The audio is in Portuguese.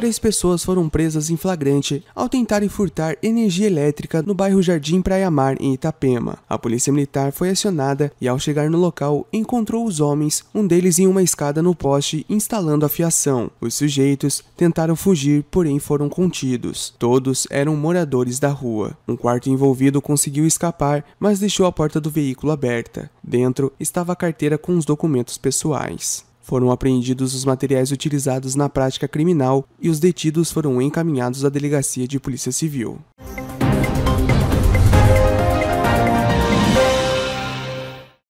três pessoas foram presas em flagrante ao tentarem furtar energia elétrica no bairro Jardim Praia Mar, em Itapema. A polícia militar foi acionada e, ao chegar no local, encontrou os homens, um deles em uma escada no poste, instalando a fiação. Os sujeitos tentaram fugir, porém foram contidos. Todos eram moradores da rua. Um quarto envolvido conseguiu escapar, mas deixou a porta do veículo aberta. Dentro estava a carteira com os documentos pessoais. Foram apreendidos os materiais utilizados na prática criminal e os detidos foram encaminhados à delegacia de polícia civil.